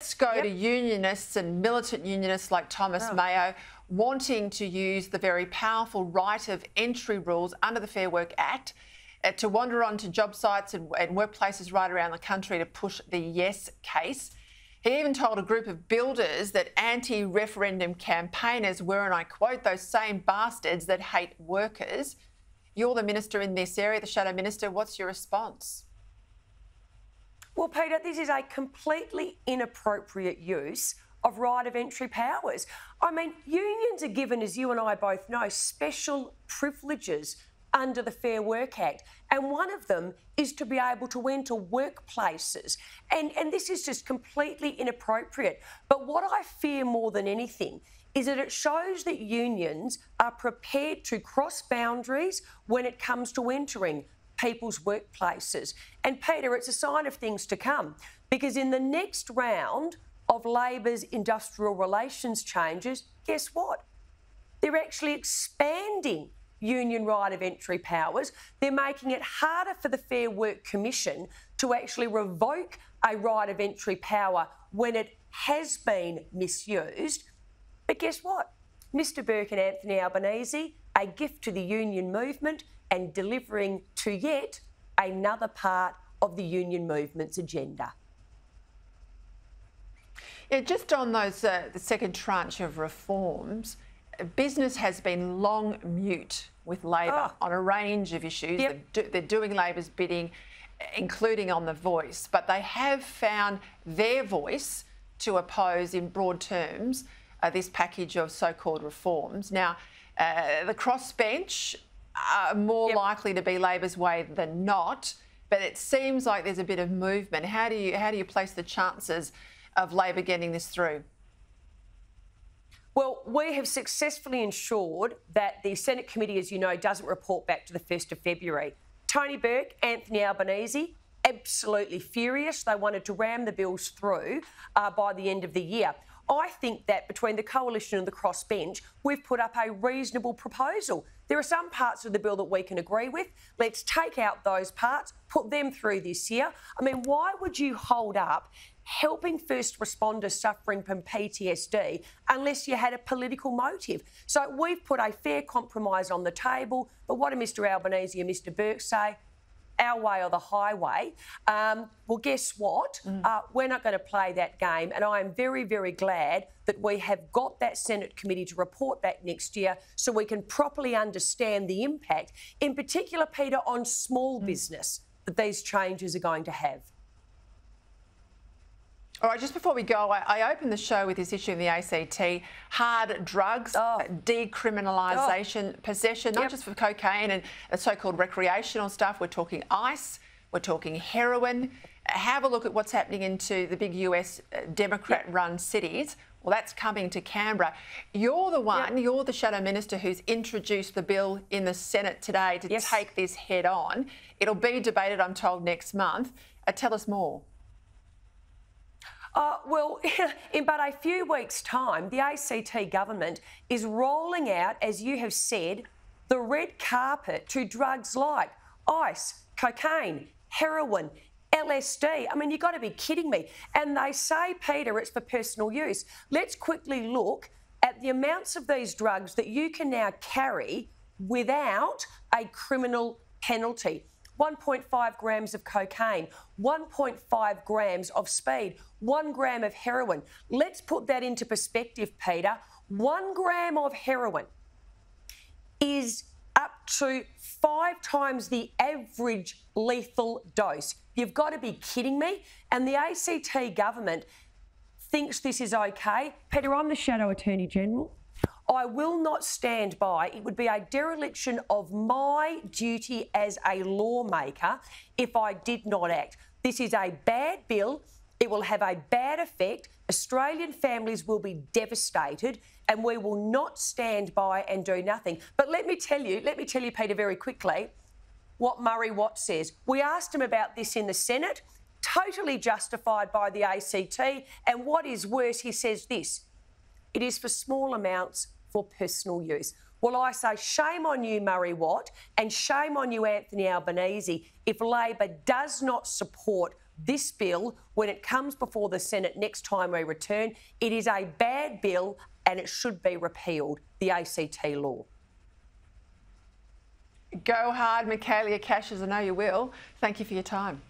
Let's go yep. to unionists and militant unionists like Thomas oh. Mayo wanting to use the very powerful right of entry rules under the Fair Work Act uh, to wander onto job sites and, and workplaces right around the country to push the yes case. He even told a group of builders that anti referendum campaigners were, and I quote, those same bastards that hate workers. You're the minister in this area, the shadow minister. What's your response? Well, Peta, this is a completely inappropriate use of right of entry powers. I mean, unions are given, as you and I both know, special privileges under the Fair Work Act. And one of them is to be able to enter workplaces. And, and this is just completely inappropriate. But what I fear more than anything is that it shows that unions are prepared to cross boundaries when it comes to entering people's workplaces. And Peta, it's a sign of things to come because in the next round of Labor's industrial relations changes, guess what? They're actually expanding union right of entry powers. They're making it harder for the Fair Work Commission to actually revoke a right of entry power when it has been misused. But guess what? Mr Burke and Anthony Albanese, a gift to the union movement and delivering to yet another part of the union movement's agenda. Yeah, just on those uh, the second tranche of reforms, business has been long mute with Labor oh. on a range of issues. Yep. They're, do, they're doing Labor's bidding, including on the voice, but they have found their voice to oppose, in broad terms, uh, this package of so-called reforms. Now, uh, the crossbench are more yep. likely to be Labor's way than not, but it seems like there's a bit of movement. How do you how do you place the chances of Labor getting this through? Well, we have successfully ensured that the Senate committee, as you know, doesn't report back to the 1st of February. Tony Burke, Anthony Albanese, absolutely furious. They wanted to ram the bills through uh, by the end of the year. I think that between the coalition and the crossbench, we've put up a reasonable proposal. There are some parts of the bill that we can agree with. Let's take out those parts, put them through this year. I mean, why would you hold up helping first responders suffering from PTSD unless you had a political motive. So we've put a fair compromise on the table. But what do Mr Albanese and Mr Burke say? Our way or the highway. Um, well, guess what? Mm. Uh, we're not going to play that game. And I am very, very glad that we have got that Senate committee to report back next year so we can properly understand the impact, in particular, Peta, on small mm. business that these changes are going to have. All right, just before we go, I, I opened the show with this issue in the ACT hard drugs, oh. decriminalisation, oh. possession, not yep. just for cocaine and so called recreational stuff. We're talking ice, we're talking heroin. Have a look at what's happening into the big US uh, Democrat run yep. cities. Well, that's coming to Canberra. You're the one, yep. you're the Shadow Minister who's introduced the bill in the Senate today to yes. take this head on. It'll be debated, I'm told, next month. Uh, tell us more. Uh, well, in but a few weeks' time, the ACT government is rolling out, as you have said, the red carpet to drugs like ice, cocaine, heroin, LSD. I mean, you've got to be kidding me. And they say, Peta, it's for personal use. Let's quickly look at the amounts of these drugs that you can now carry without a criminal penalty. 1.5 grams of cocaine, 1.5 grams of speed, 1 gram of heroin. Let's put that into perspective, Peta. 1 gram of heroin is up to five times the average lethal dose. You've got to be kidding me. And the ACT government thinks this is okay. Peta, I'm the Shadow Attorney General. I will not stand by. It would be a dereliction of my duty as a lawmaker if I did not act. This is a bad bill. It will have a bad effect. Australian families will be devastated and we will not stand by and do nothing. But let me tell you, let me tell you, Peta, very quickly what Murray Watt says. We asked him about this in the Senate, totally justified by the ACT. And what is worse, he says this it is for small amounts for personal use. Well, I say shame on you, Murray Watt, and shame on you, Anthony Albanese, if Labor does not support this bill, when it comes before the Senate next time we return, it is a bad bill and it should be repealed, the ACT law. Go hard, Michaelia Cash, as I know you will. Thank you for your time.